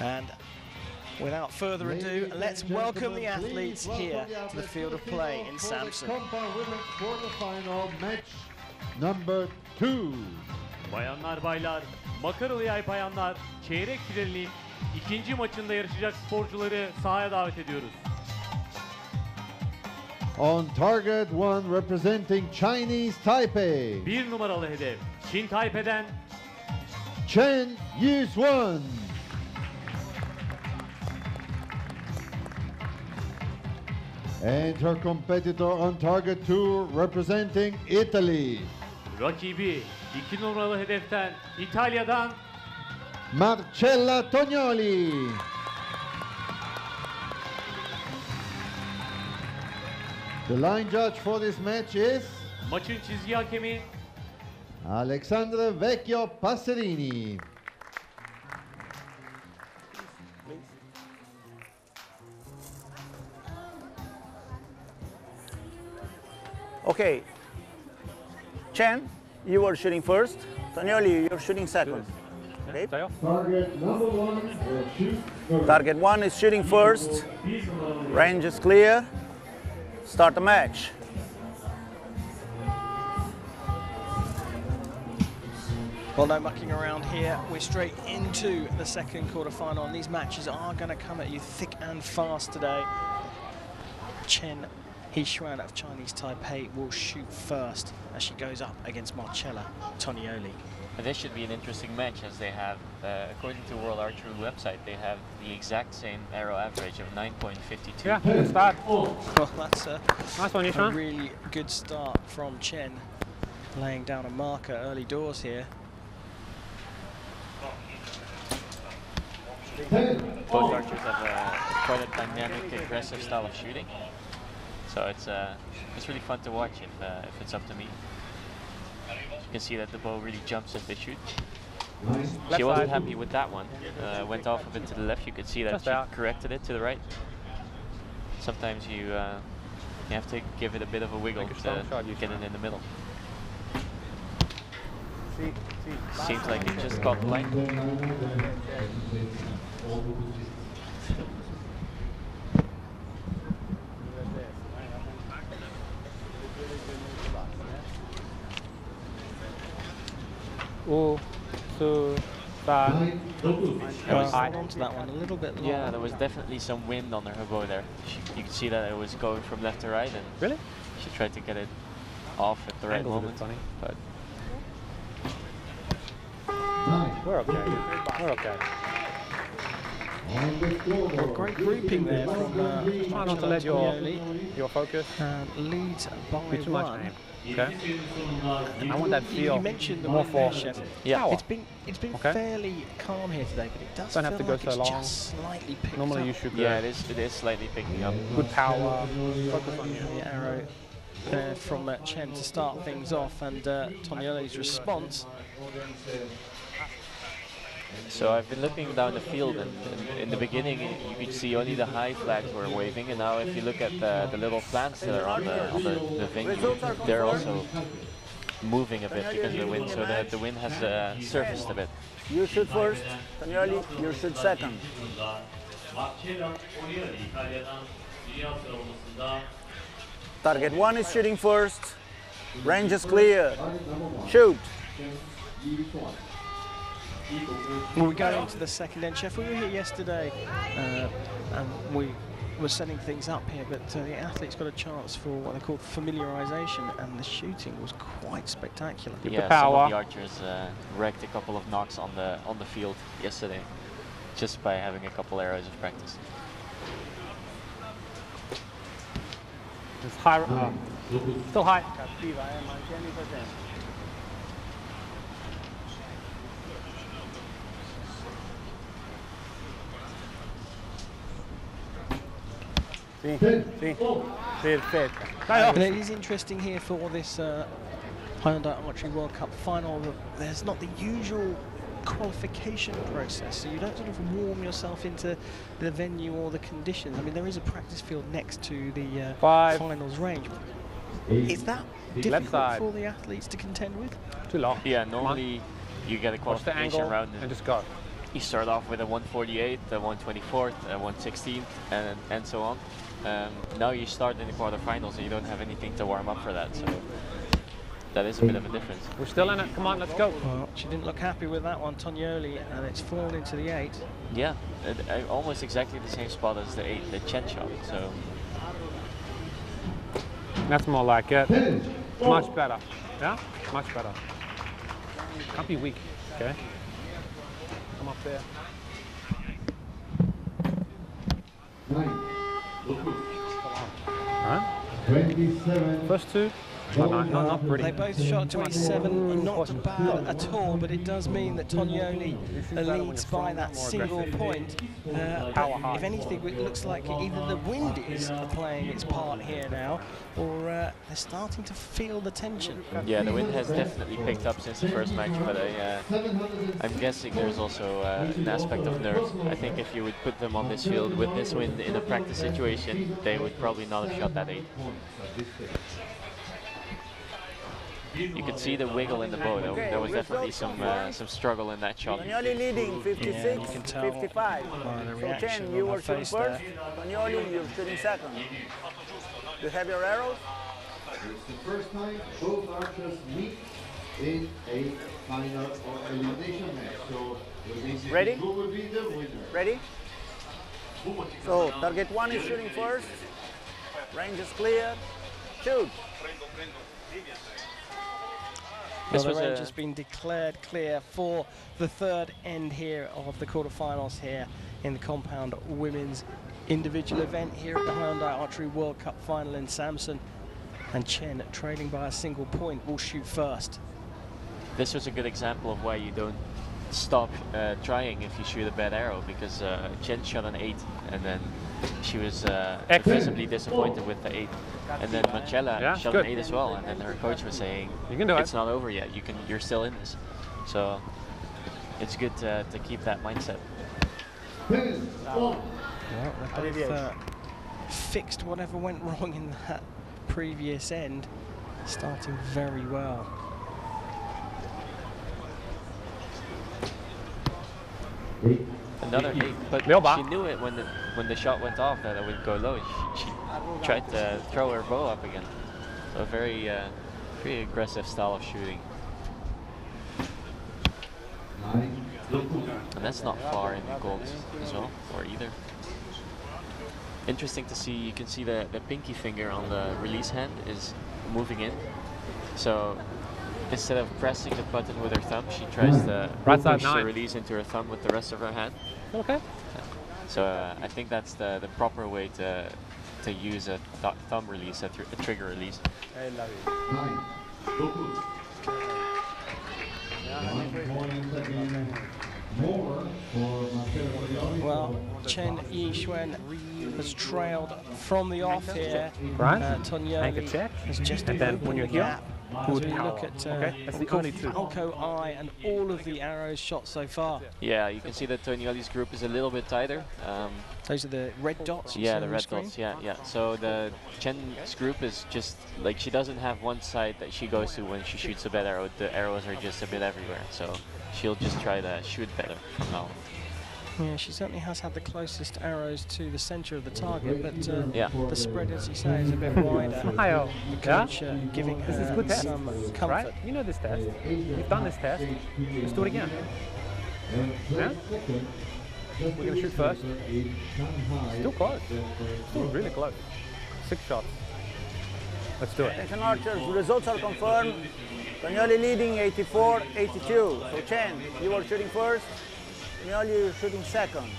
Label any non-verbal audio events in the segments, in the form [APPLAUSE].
And without further ado, let's welcome the athletes here to the field of play in Samsun. Compound women's quarterfinal match number two. Bayanlar baylar, makaralı yay bayanlar çeyrek finalinin ikinci maçında yarışacak sporcuları sahaya davet ediyoruz. On target one representing Chinese Taipei, Bir numaralı hedef Çin Taipei'den Chen Yi-Hsuan. And her competitor on target two representing Italy, rakibi iki numaralı hedeften İtalya'dan Marcella Tonioli. The line judge for this match is maçın çizgi hakemi Alexandra Vecchio Passerini. Okay. Chen, you were shooting first. Tonioli, you're shooting second. Okay. Target number one shoot. Target one is shooting first. Range is clear. Start the match. Well, no mucking around here. We're straight into the second quarter-final, and these matches are going to come at you thick and fast today. Chen Yi-Hsuan of Chinese Taipei will shoot first as she goes up against Marcella Tonioli. This should be an interesting match as they have, uh, according to World Archery website, they have the exact same arrow average of 9.52. Yeah, good start. [LAUGHS] Well, that's a, Nice one, a Yi-Hsuan. really good start from Chen, laying down a marker early doors here. Both archers have a, quite a dynamic, aggressive style of shooting. So it's uh, it's really fun to watch if, uh, if it's up to me. You can see that the bow really jumps as they shoot. she wasn't happy with that one. Uh, went off a bit to the left. You could see that she corrected it to the right. Sometimes you uh, you have to give it a bit of a wiggle Make a to get it in the middle. Seems like it just got blank. Ooh, two, five. Well, high. hold on to that one a little bit long. Yeah, there was definitely some wind on her bow there. She, you could see that it was going from left to right, and Really? she tried to get it off at the right Angle's moment. bit funny. But We're okay. We're okay. Well, great grouping there from uh, Try not to let your Tonioli, your focus and leads by too much one. aim. Okay. I want that You, feel. you mentioned the more wind there, for Yeah. power. It's been it's been Okay. fairly calm here today, but it does Don't feel have to go like so it's long. just slightly picked Normally up. you should yeah, it is. It is slightly picking up. good power. Focus on you. the arrow there from uh, Chen to start things off, and uh, Tonioli's response. So I've been looking down the field, and, and in the beginning you could see only the high flags were waving, and now if you look at the, the little plants that are on the on the, the venue, they're also moving a bit because of the wind. So the the wind has uh, surfaced a bit. You shoot first. You shoot second. Target one is shooting first. Range is clear. Shoot. Well, we go into the second end, Chef. We were here yesterday, uh, and we were setting things up here, but uh, the athletes got a chance for what they call familiarisation, and the shooting was quite spectacular. Keep the yeah, some of the archers uh, wrecked a couple of nocks on the on the field yesterday, just by having a couple arrows of practice. It's high. Uh, still high. Sì, sì. Perfetto. Dai, But it is interesting here for this uh, Hyundai Archery World Cup final that there's not the usual qualification process, so you don't sort of warm yourself into the venue or the conditions. I mean, there is a practice field next to the uh, Five. finals range. Is that difficult for the athletes to contend with? Too long. Yeah, normally you get a Watch the qualification angle round and and just go. you start off with a 148, a 124th, a 116th, and and so on. Um, now you start in the quarterfinals and you don't have anything to warm up for that, so that is a bit of a difference. We're still in it. Come on, let's go. Well, she didn't look happy with that one, Tonioli, and it's fallen into the eight. Yeah, and, uh, almost exactly the same spot as the eight, the Chen shot. So That's more like it. Much better. Yeah? Much better. Can't be weak, okay? Come up there. Nine. Alright. 27. First two. No, no, no, not pretty. They both shot 27, not bad at all, but it does mean that Tonioli leads by that single point. Uh, if anything, it looks like either the wind is playing its part here now, or uh, they're starting to feel the tension. yeah, the wind has definitely picked up since the first match, but I, uh, I'm guessing there's also uh, an aspect of nerves. I think if you would put them on this field with this wind in a practice situation, they would probably not have shot that eight. You could see the wiggle in the bow. Though. There was definitely some uh, some struggle in that shot. Tonioli leading 56, Yeah, you can tell 55. by the So reaction 10, you were shooting first. there. You're shooting second. You have your arrows? It's the first time both archers meet in a final or elimination match. So Ready? who will be the winner? Ready? So target one is shooting first. Range is clear. Shoot. This Well, the range has been declared clear for the third end here of the quarterfinals here in the compound women's individual event here at the Hyundai Archery World Cup final in Samsun. And Chen, trailing by a single point, will shoot first. This was a good example of why you don't stop uh, trying if you shoot a bad arrow because uh, Chen shot an 8 and then she was uh, Excellent. visibly disappointed with the 8 and then Marcella Yeah, shot good. an 8 as well and then her coach was saying You can do it. it's not over yet you can you're still in this so it's good to, to keep that mindset Well, both uh, fixed whatever went [LAUGHS] wrong in that previous end, starting very well. Eight. Another 8 [LAUGHS] but Leoba. she knew it when the when the shot went off that it would go low she, she tried to throw her bow up again so a very uh, very aggressive style of shooting And that's not far in the gold as well, or either. Interesting to see, you can see the, the pinky finger on the release hand is moving in. So instead of pressing the button with her thumb, she tries to Right push the release into her thumb with the rest of her hand. Okay. So uh, I think that's the, the proper way to to use a th thumb release, a, tr a trigger release. I love it. again more for Well, Chen Yi-Hsuan has trailed from the off here. Right. Uh, Tonioli Anchor check. has just And then when you're the here, gap. who As would we power look at uh, Okay, that's the we only two. Falco Eye and all of the arrows shot so far. Yeah, you can see that Tonioli's group is a little bit tighter. Um, Those are the red dots. Yeah, see the red screen. dots. Yeah, yeah. So the Chen's group is just like she doesn't have one side that she goes to when she shoots a bad arrow. The arrows are just a bit everywhere. So she'll just try to shoot better from now on. Yeah, she certainly has had the closest arrows to the centre of the target, but uh, Yeah. the spread, as you say, is a bit wider. [LAUGHS] Ohio. The Yeah? coach uh, giving This is her good test, some right? You know this test. You've done this test. Let's do it again. Yeah? We're going to shoot first. Still close. Still really close. Six shots. Let's do it. Attention archers, results are confirmed. Tonioli leading 84, 82. So Chen, you were shooting first. Tonioli, you're shooting second.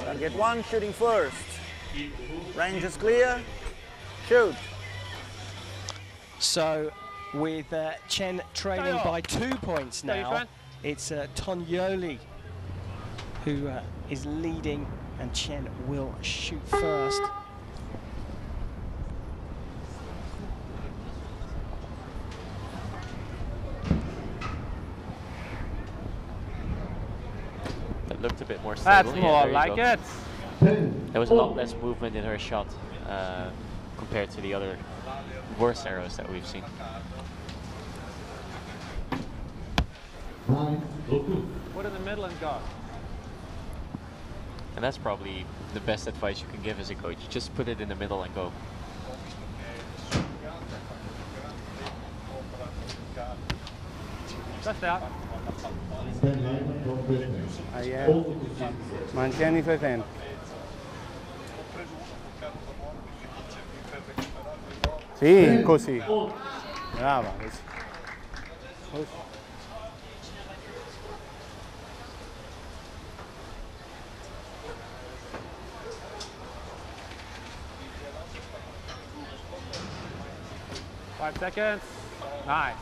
Target one, shooting first. Range is clear. Shoot. So, with uh, Chen trailing by two points now, it's uh, Tonioli who uh, is leading, and Chen will shoot first. Bit more stable. That's more there you like go. it. There was a lot less movement in her shot uh, compared to the other worse arrows that we've seen. Nine. Put in the middle and. And that's probably the best advice you can give as a coach. Just put it in the middle and go. Just out. Stand line from business. Ahí es. Over to Jesus. Mantieni 60. Sì, così. Brava, così. Così. Five seconds. Nice.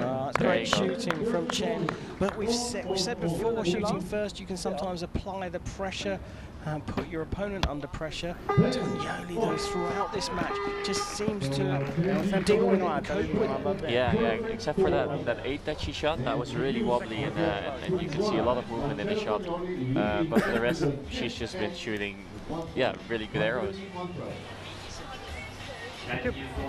Uh, great shooting from Chen, but we've said, we've said before, shooting first, you can sometimes apply the pressure and put your opponent under pressure. Tonioli, though, throughout this match, just seems to deal with it and cope with it. Yeah, yeah. Except for that that eight that she shot, that was really wobbly, and, uh, and, and you can see a lot of movement in the shot. Uh, but for the rest, she's just been shooting, yeah, really good arrows.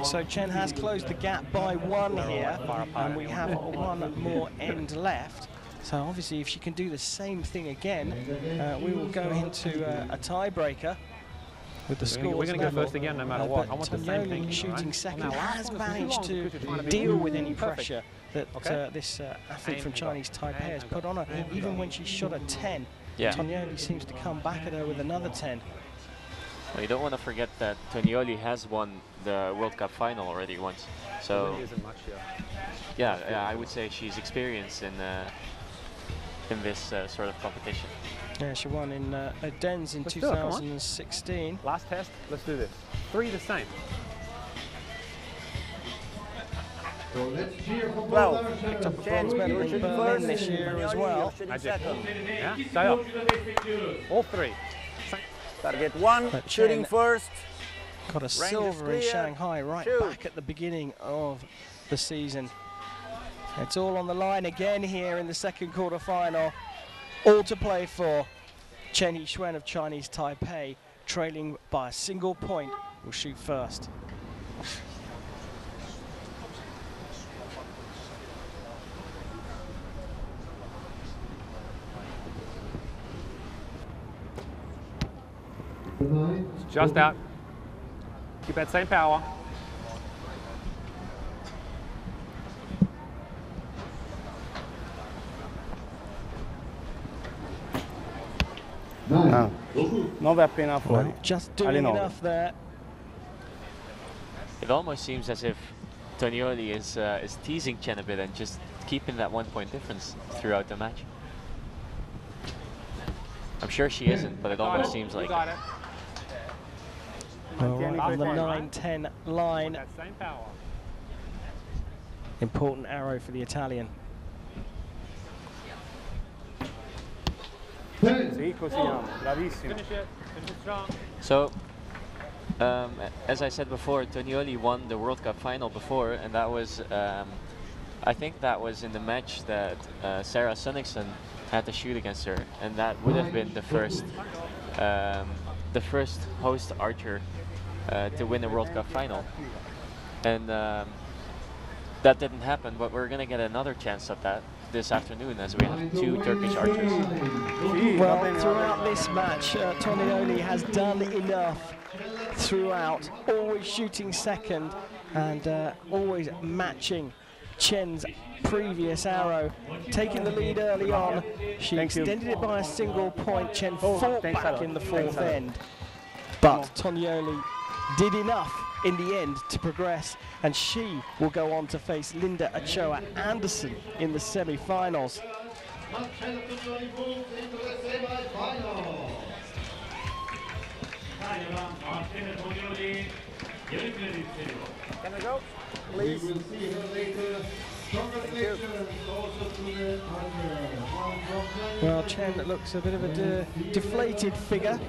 So Chen has closed the gap by one here, and we have one more end left. So obviously, if she can do the same thing again, uh, we will go into uh, a tiebreaker with the We're scores gonna- we're gonna go first again no matter Uh, what. but I want the same Tonioli thing, shooting alright? second Now, has one was too managed to because you're trying to be deal with any perfect. pressure that Okay. uh, this uh, athlete Aim from. Chinese Taipei has put on her. Even when she shot a 10, Yeah. Tonioli seems to come back at her with another 10. Well, you don't want to forget that Tonioli has won the World Cup final already once. So Really isn't much here. yeah, yeah, I would say she's experienced in uh, in this uh, sort of competition. Yeah, she won in uh, Odense in Let's do it, 2016. Last test. Let's do this. Three the same. Well, let's cheer for both Twelve. our Picked champions. up a bronze medal in Berlin this year as well. Magic. second. Yeah. Stay up. All three. Target one, But shooting first. Got a is silver in. Shanghai right Shoot. back at the beginning of the season. It's all on the line again here in the second quarter final. All to play for. Chen Yi-Hsuan of Chinese Taipei, trailing by a single point, will shoot first. The nine. Just out. Keep that same power. Nine. Ah. 9 appena fuori. Well, just doing Ali nove. enough there. It almost seems as if Tonioli is uh, is teasing Chen a bit and just keeping that one point difference throughout the match. I'm sure she isn't, but it almost it. seems You like got it. it. All right, on the Last 9-10 line. That same power. Important arrow for the Italian. Ten. Sì, così amo. Bravissimo. Finish it. Finish it strong. So, um, as I said before, Tonioli won the World Cup final before, and that was, um, I think that was in the match that uh, Sarah Sönnichsen had to shoot against her, and that would have been the first, um, the first host archer to win a World Cup final, and um, that didn't happen. But we're gonna get another chance at that this afternoon as we have two Turkish archers. Well, throughout this match, uh, Tonioli has done enough throughout, always shooting second and uh, always matching Chen's previous arrow. Taking the lead early on, she Thank you. extended it by a single point. Chen Oh, fought back in the fourth end. But Tonioli did enough in the end to progress, and she will go on to face Linda Ochoa Anderson in the semi-finals. Can I go? Well, Chen looks a bit of a de- deflated figure.